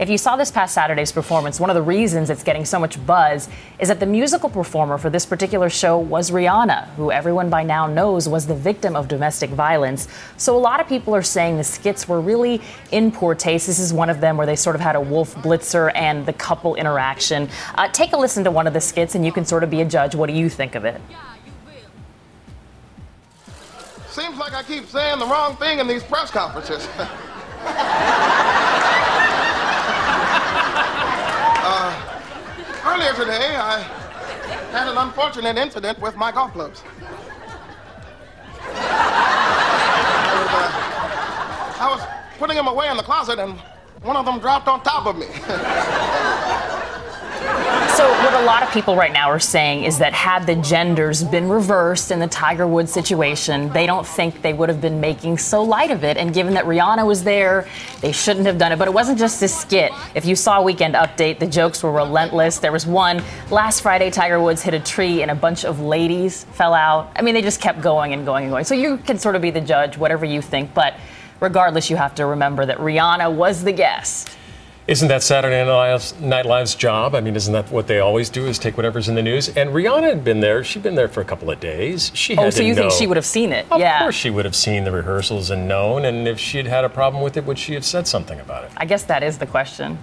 If you saw this past Saturday's performance, one of the reasons it's getting so much buzz is that the musical performer for this particular show was Rihanna, who everyone by now knows was the victim of domestic violence. So a lot of people are saying the skits were really in poor taste. This is one of them where they sort of had a wolf blitzer and the couple interaction. Uh, take a listen to one of the skits and you can sort of be a judge. What do you think of it? Seems like I keep saying the wrong thing in these press conferences. Today, I had an unfortunate incident with my golf clubs. Uh, I was putting them away in the closet, and one of them dropped on top of me. So, what a lot of people right now are saying is that had the genders been reversed in the Tiger Woods situation, they don't think they would have been making so light of it. And given that Rihanna was there, they shouldn't have done it. But it wasn't just this skit. If you saw Weekend Update, the jokes were relentless. There was one last Friday, Tiger Woods hit a tree and a bunch of ladies fell out. I mean, they just kept going and going and going. So, you can sort of be the judge, whatever you think. But regardless, you have to remember that Rihanna was the guest. Isn't that Saturday Night Live's job? I mean, isn't that what they always do? Is take whatever's in the news? And Rihanna had been there. She'd been there for a couple of days. She oh, so you know. think she would have seen it? Of yeah. course, she would have seen the rehearsals and known. And if she'd had a problem with it, would she have said something about it? I guess that is the question.